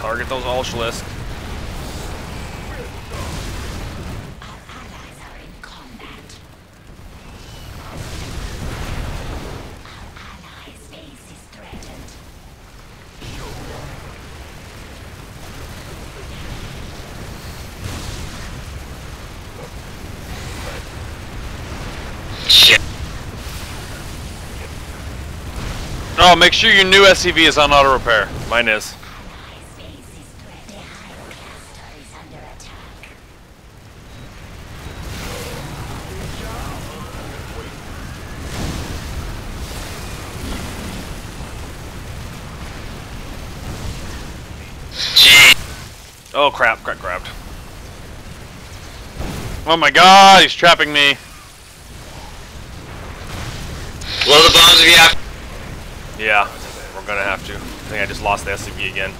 Target those. Shit. Oh, make sure your new SCV is on auto repair. Mine is. Oh crap, got grabbed. Oh my god, he's trapping me. Blow the bombs if you have. Yeah, we're gonna have to. I think I just lost the SCV again.